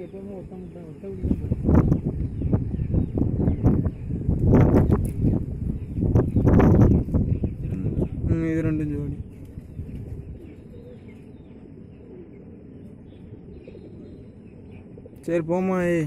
ஜோடி எப்பவுமே ஒருத்தவங்க ஒத்தபடி தான் போகும் இது ரெண்டும் ஜோடி. சரி போமா ஏய்.